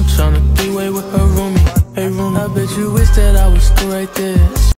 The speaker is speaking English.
I'm tryna three-way with her roomie. Hey roomie, I bet you wish that I was still right there.